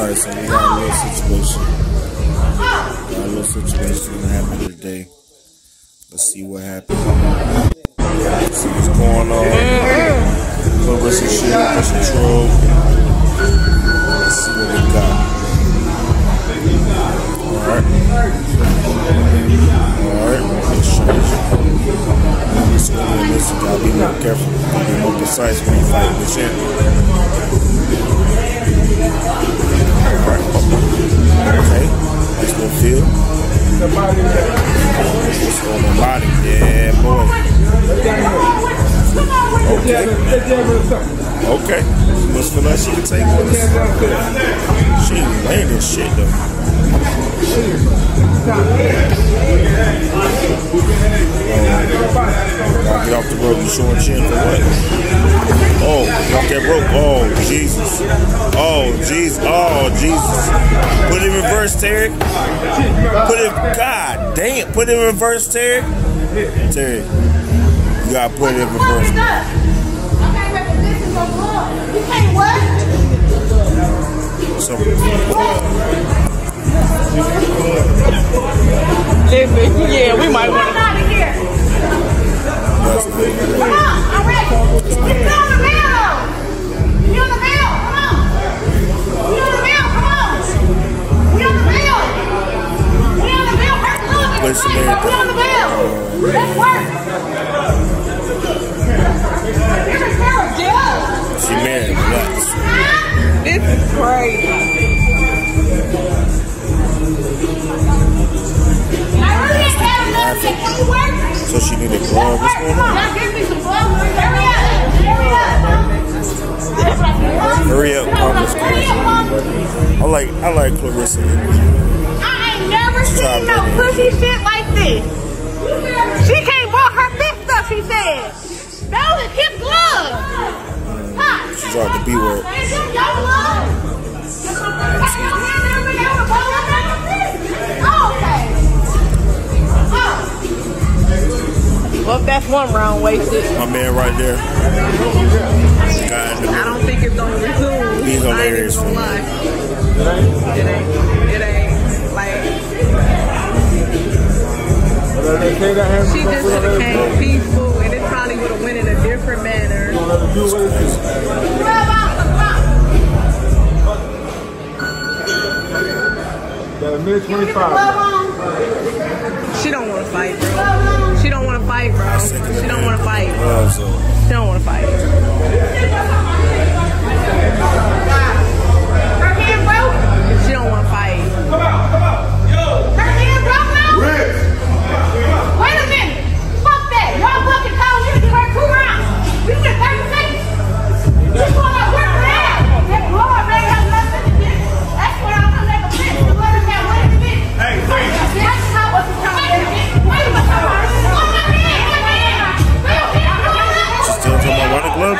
Alright, so we got a little situation. Got a little situation happened today. Let's see what happened. Let's see what's going on. Claressa shit, Christian Troll. Let's see what we got. Alright. Alright, let's go in this. You gotta be more careful. Be more precise when you fight champion. What's on body? Yeah, boy. Okay. Okay. Must feel like she can take with us. She ain't laying this shit though. Gotta get off the rope. You showing chin for what? Oh, get off that rope. Oh, Jesus. Oh, Jesus. Oh, Jesus. Put it in reverse, Terry. Put it, God damn. Put it in reverse, Terry. Terry, you gotta put it in reverse. So, man. she. This is crazy. So she need a glove. What's going on? Hurry up, Thomas. I like I like Claressa. I ain't never seen no pussy shit like this. Oh, okay. Oh. Well, that's one round wasted. My man right there. The I don't think it's gonna resume. He's hilarious I ain't for even me. gonna. It ain't. It ain't. Like she just would have came peaceful, and it probably would have went in a different manner. Got a minute 25. She don't want to fight, bro. She don't want to fight, bro. She don't want to fight. She don't want to fight.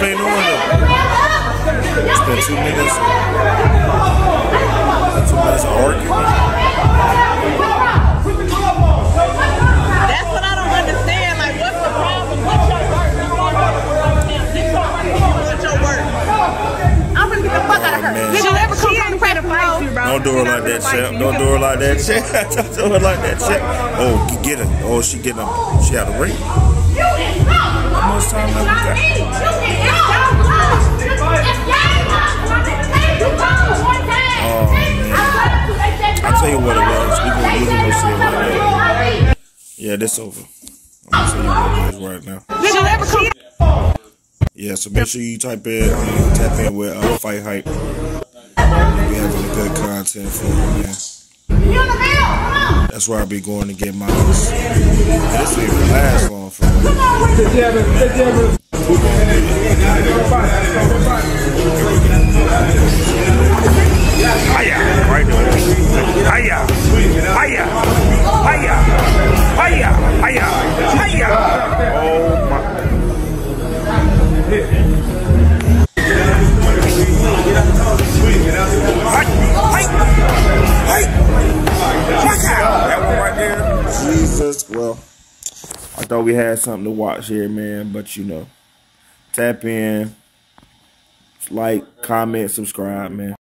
Her. man. She don't ever come from the to fight you, bro. Don't do her like that, champ. Don't do her like that, champ. Don't do her like that, champ. Oh, get her. Oh, she getting her. She out of ring. Yeah, this over. I'm gonna tell you what it is right now. She'll never come. Yeah, so make sure you type in, uh, tap in with uh, Fight Hype. We having good content for you, man. That's where I'll be going to get mine. And this ain't gonna last long for me. We had something to watch here, man, but you know, tap in, like, comment, subscribe, man.